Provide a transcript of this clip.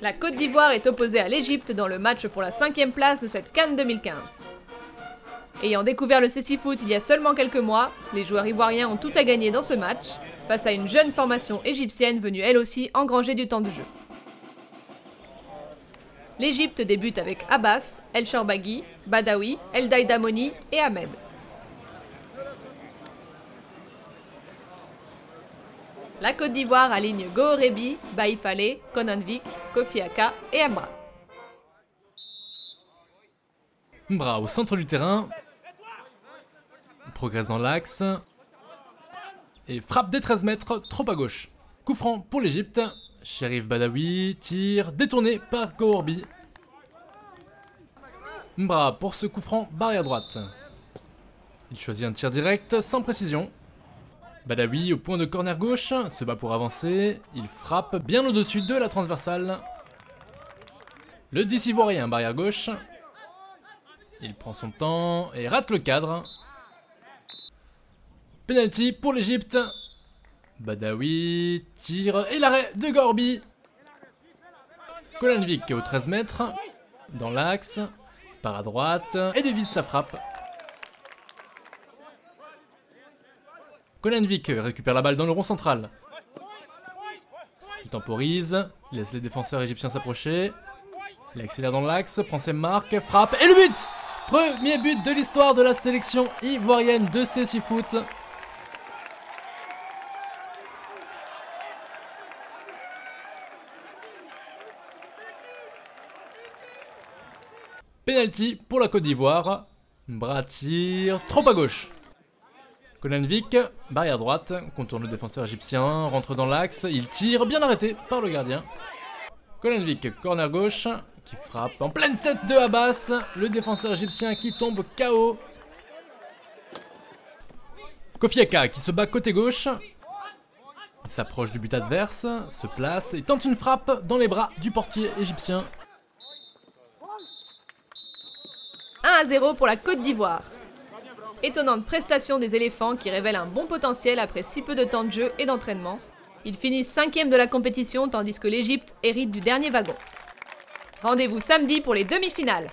La Côte d'Ivoire est opposée à l'Égypte dans le match pour la cinquième place de cette Cannes 2015. Ayant découvert le Foot il y a seulement quelques mois, les joueurs ivoiriens ont tout à gagner dans ce match, face à une jeune formation égyptienne venue elle aussi engranger du temps de jeu. L'Égypte débute avec Abbas, El Sharbaghi, Badawi, El Daïdamoni et Ahmed. La Côte d'Ivoire aligne Gohorebi, Baïfale, Konanvik, Kofiaka et Amra. Mbra au centre du terrain. Progresse dans l'axe. Et frappe des 13 mètres, trop à gauche. Coup franc pour l'Egypte. Sheriff Badawi tire, détourné par Gohorbi. Mbra pour ce coup franc, barrière droite. Il choisit un tir direct, sans précision. Badawi au point de corner gauche, se bat pour avancer, il frappe bien au-dessus de la transversale. Le 10 ivoirien, barrière gauche. Il prend son temps et rate le cadre. Penalty pour l'Egypte. Badawi tire et l'arrêt de Gorbi. Kolanvik au 13 mètres, dans l'axe, par à droite, et dévise sa frappe. Kolenvik récupère la balle dans le rond central. Il temporise, laisse les défenseurs égyptiens s'approcher. Il accélère dans l'axe, prend ses marques, frappe et le but Premier but de l'histoire de la sélection ivoirienne de CC Foot. Penalty pour la Côte d'Ivoire. Bras tire, trop à gauche. Konanvik, barrière droite, contourne le défenseur égyptien, rentre dans l'axe, il tire, bien arrêté par le gardien. Konanvik, corner gauche, qui frappe en pleine tête de Abbas, le défenseur égyptien qui tombe KO. Kofiaka qui se bat côté gauche. Il s'approche du but adverse, se place et tente une frappe dans les bras du portier égyptien. 1 à 0 pour la Côte d'Ivoire. Étonnante prestation des éléphants qui révèle un bon potentiel après si peu de temps de jeu et d'entraînement. Ils finissent cinquième de la compétition tandis que l'Égypte hérite du dernier wagon. Rendez-vous samedi pour les demi-finales.